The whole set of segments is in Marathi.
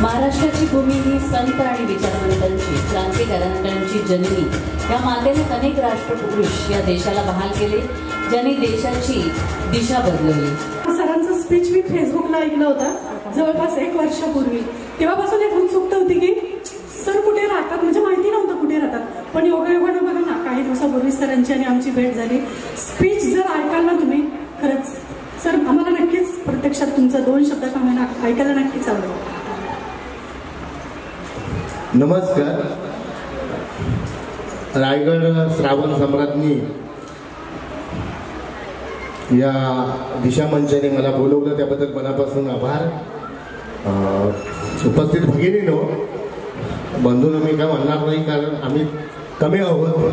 महाराष्ट्राची भूमी ही संत आणि विचारवंतांची क्रांतिकारकांची जननी. या मातेने अनेक राष्ट्रपुरुष या देशाला बहाल केले ज्यांनी देशाची दिशा बदलवली. सरांचं स्पीच मी फेसबुकला ऐकलं होतं जवळपास एक वर्षापूर्वी. तेव्हापासून एक उत्सुकता होती की सर कुठे राहतात? म्हणजे माहिती नव्हतं कुठे राहतात. पण योगायोगानं बघा ना काही दिवसापूर्वी सरांची आणि आमची भेट झाली. स्पीच जर ऐकाल ना तुम्ही खरंच सर आम्हाला नक्कीच प्रत्यक्षात तुमचा दोन शब्द आम्हाला ऐकायला नक्कीच आवडेल. नमस्कार. रायगड श्रावण सम्राज्ञी. या दिशा मंचाने मला बोलवलं त्याबद्दल मनापासून आभार. उपस्थित भगिनीनो बंधून मी काय म्हणणार नाही कारण आम्ही कमी आहोत.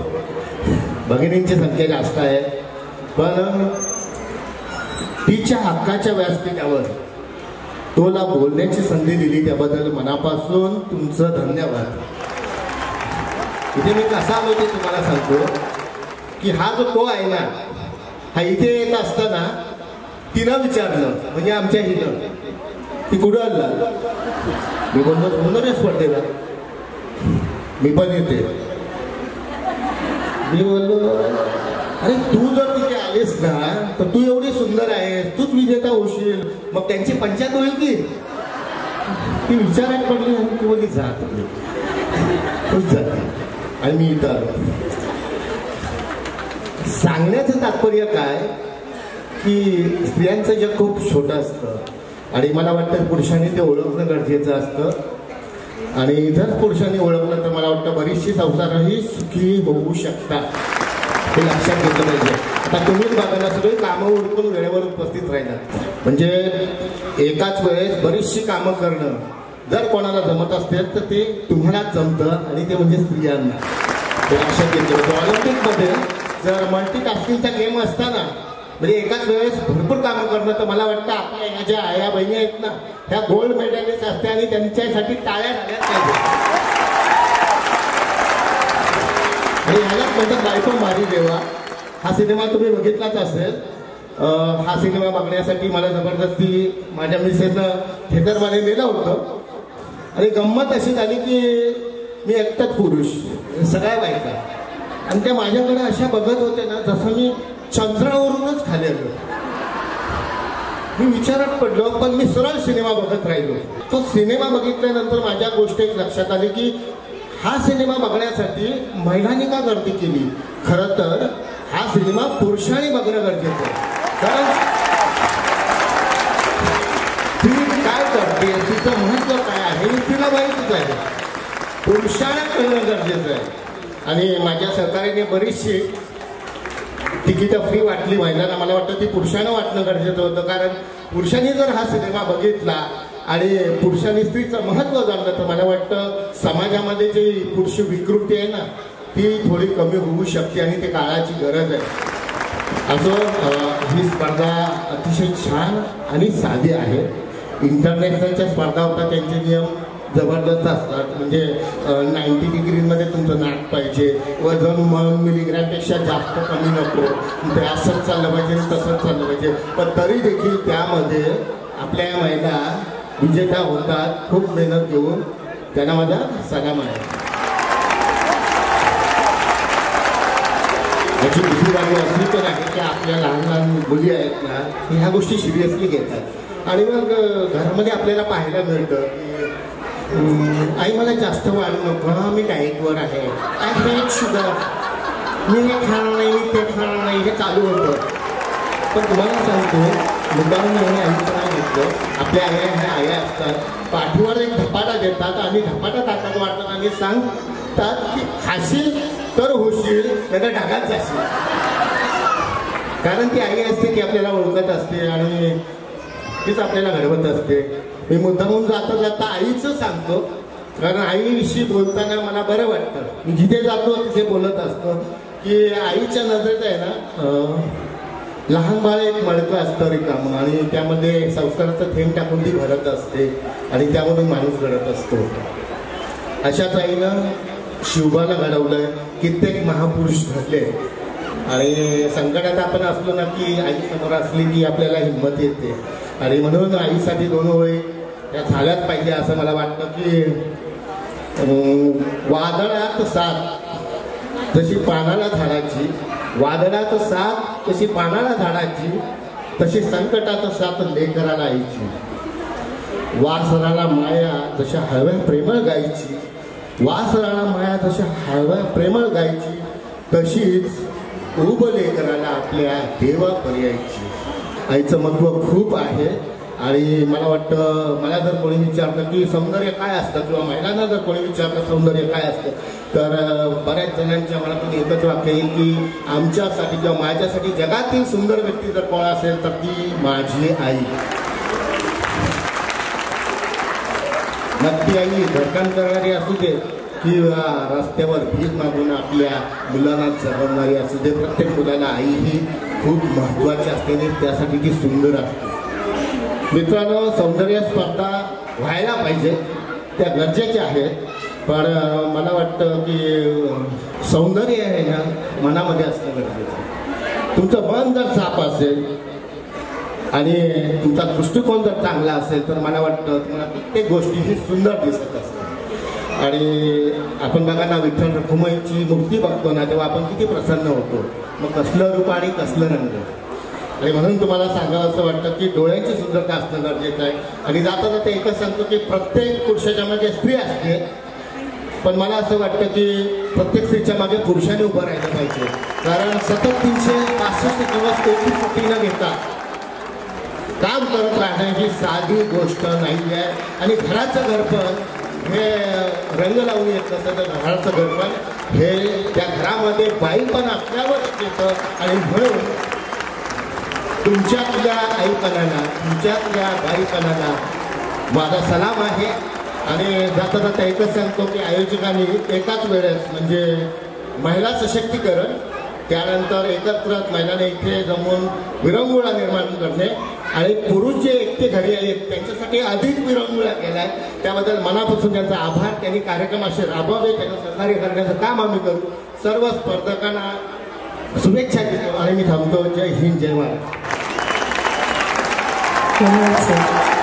भगिनींची संख्या जास्त आहे. पण तिच्या हक्काच्या व्यासपीठावर तोला बोलण्याची संधी दिली त्याबद्दल मनापासून तुमचं धन्यवाद. इथे मी कसा आलो ते तुम्हाला सांगतो. की हा जो तो आहे ना हा इथे येत असताना तिनं विचारलं म्हणजे आमच्या हिनं. ती कुठं आणला मी बोललो होणार स्पर्धेला मी पण येते. मी बोललो अरे तू जर तिथे आलीस ना तर तू एवढी सुंदर आहेस तूच विजेता होशील. मग त्यांची पंचायत होईल की? ती विचारायला पडली आणि तू बोलली जात तूच आणि मी इतर सांगण्याचं तात्पर्य काय? की स्त्रियांचं जग खूप छोटं असतं. आणि मला वाटतं पुरुषांनी ते ओळखणं गरजेचं असतं. आणि जर पुरुषांनी ओळखलं तर मला वाटतं बरीचशी संसारही सुखी होऊ शकतात. हे लक्षात घेतलं पाहिजे. आता तुम्हीच बघायला सगळी कामं उरकून वेळेवर उपस्थित राहिला म्हणजे एकाच वेळेस बरीचशी कामं करणं जर कोणाला जमत असेल तर ते तुम्हालाच जमतं आणि ते म्हणजे स्त्रियांना. हे लक्षात घेतलं पाहिजे. ऑलिम्पिकमध्ये जर मल्टीटास्किंगचा गेम असताना म्हणजे एकाच वेळेस भरपूर कामं करणं तर मला वाटतं आपल्या ह्या ज्या आया बहिणी आहेत ना ह्या गोल्ड मेडलिस्ट असते आणि त्यांच्यासाठी टाळ्या झाल्याच पाहिजे. आणि यालाच म्हणतात बायको माझी देवा. हा सिनेमा तुम्ही बघितलाच असेल. हा सिनेमा बघण्यासाठी मला जबरदस्ती माझ्या मिसेसनं थिएटरमध्ये नेलं होतं. आणि गंमत अशी झाली की मी एकटाच पुरुष सगळ्या बायका. आणि त्या माझ्याकडे अशा बघत होते ना जसं मी चंद्रावरूनच खाली आलो. मी विचारात पडलो पण मी सरळ सिनेमा बघत राहिलो. तो सिनेमा बघितल्यानंतर माझ्या गोष्ट एक लक्षात आली की हा सिनेमा बघण्यासाठी महिलांनी का गर्दी केली? खरं तर हा सिनेमा पुरुषांनी बघणं गरजेचं आहे. कारण ती काय करते? तिचं महत्त्व काय आहे? हे तिला माहितीच आहे. पुरुषांना कळणं गरजेचं आहे. आणि माझ्या सरकारने बरीचशी तिकीटं फ्री वाटली महिलांना. मला वाटतं ती पुरुषांना वाटणं गरजेचं होतं. कारण पुरुषांनी जर हा सिनेमा बघितला आणि पुरुषांनी स्त्रीचं महत्त्व जाणलं तर मला वाटतं समाजामध्ये जी पुरुष विकृती आहे ना ती थोडी कमी होऊ शकते आणि ते काळाची गरज आहे. असं ही स्पर्धा अतिशय छान आणि साधी आहे. इंटरनॅशनलच्या स्पर्धा होतात त्यांचे नियम जबरदस्त असतात. म्हणजे नाईन्टी डिग्रीमध्ये तुमचं नाक पाहिजे. वजन मन मिलीग्रॅमपेक्षा जास्त कमी नको. ते असंच चाललं पाहिजे तसंच चाललं पाहिजे. पण तरी देखील त्यामध्ये आपल्या या महिला विजेता होतात खूप मेहनत घेऊन त्यांना माझा सलाम आहे याची दुसरी बाजू असली पण आहे की आपल्या लहान लहान मुली आहेत ना ह्या गोष्टी सिरियसली घेतात. आणि मग घरामध्ये आपल्याला पाहायला मिळतं की आई मला जास्त वाढू नको मी डाएटवर आहे. आय हेट शुगर मी हे खाणार नाही मी ते खाणार नाही हे चालू होतं. पण तुम्हाला सांगतो मुद्दाम म्हणून आईचं नाही घेतलं. आपल्या आया ह्या आया असतात. पाठीवर देतात आम्ही धपाटा ताकद वाटतात आणि सांगतात की खाशील तर होशील नाही तर ढगात जाशील. कारण ती आई असते ती आपल्याला ओळखत असते आणि तीच आपल्याला घडवत असते. मी मुद्दामून जाता जाता आईचं सांगतो. कारण आईविषयी बोलताना मला बरं वाटतं. जिथे जातो तिथे बोलत असतो की आईच्या नजरेत आहे ना लहान बाळ एक मडकं असतं रिकामं आणि त्यामध्ये संस्काराचं थेंब टाकून ती भरत असते आणि त्यामधून माणूस घडत असतो. अशाच आईनं शिवबाला घडवलंय. कित्येक महापुरुष घडले. आणि संकटात आपण असलो ना की आई समोर असली की आपल्याला हिंमत येते. आणि म्हणून आईसाठी दोन होय त्या झाल्याच पाहिजे असं मला वाटतं की वादळात साथ जशी पानाला झाडाची वादळाचं साथ तशी पानाला झाडाची तशी संकटाचं साथ लेकराला यायची. वासराला माया जशा हळव्या प्रेमळ गायची. वासराला माया जशा हळव्या प्रेमळ गायची. तशीच उब लेकराला आपल्या देवा पर्यायची आईचं महत्त्व खूप आहे. आणि मला वाटतं मला जर कोणी विचारलं की सौंदर्य काय असतं किंवा महिलांना जर कोणी विचारलं सौंदर्य काय असतं तर बऱ्याच जणांच्या मनातून एकच वाक्य येईल की आमच्यासाठी किंवा माझ्यासाठी जगातील सुंदर व्यक्ती जर कोण असेल तर ती माझी आई. नक्की आई धडकन करणारी असू दे किंवा रस्त्यावर भीक मागून आपल्या मुलांना जगवणारी असू दे प्रत्येक मुलाला आई ही खूप महत्वाची असते आणि त्यासाठी ती सुंदर असते. मित्रांनो सौंदर्य स्पर्धा व्हायला पाहिजे. त्या गरजेच्या आहेत. पण मला वाटतं की सौंदर्य आहे ना मनामध्ये असणं गरजेचं आहे. तुमचं मन जर साफ असेल आणि तुमचा दृष्टिकोन जर चांगला असेल तर मला वाटतं तुम्हाला प्रत्येक गोष्टी ही सुंदर दिसत असते आणि आपण बघा ना विठ्ठल रखुमाईची मूर्ती बघतो ना तेव्हा आपण किती प्रसन्न होतो. मग कसलं रूप आणि कसलं रंग? आणि म्हणून तुम्हाला सांगावं असं वाटतं की डोळ्यांची सुंदरता असणं गरजेचं आहे. आणि जाता जाता एकच सांगतो की प्रत्येक पुरुषाच्या मागे स्त्री असते. पण मला असं वाटतं की प्रत्येक स्त्रीच्या मागे पुरुषाने उभं राहिलं पाहिजे. कारण सतत तीनशे पासष्ट दिवस एकही सुट्टी न घेता काम करत राहणं ही साधी गोष्ट नाही आहे आणि घराचं घरपण हे रंग लावून येत नसतं तर घराचं घरपण हे त्या घरामध्ये बाईपण असल्यावरच येतं. आणि म्हणून तुमच्यातल्या आईपणाला तुमच्यातल्या बाईपणाला माझा सलाम आहे. आणि जाता जाता एकच सांगतो की आयोजकांनी एकाच वेळेस म्हणजे महिला सशक्तीकरण त्यानंतर एकत्र महिलांना इथे जमून विरंगुळा निर्माण करणे आणि पुरुष जे एकटे घरी आहेत त्यांच्यासाठी अधिक विरंगुळा केला आहे त्याबद्दल मनापासून त्यांचा आभार. त्यांनी कार्यक्रम असे राबवावे त्यांना सहकार्य करण्याचं काम आम्ही करू. सर्व स्पर्धकांना शुभेच्छा देतो. आणि मी थांबतो. जय हिंद जय महाराज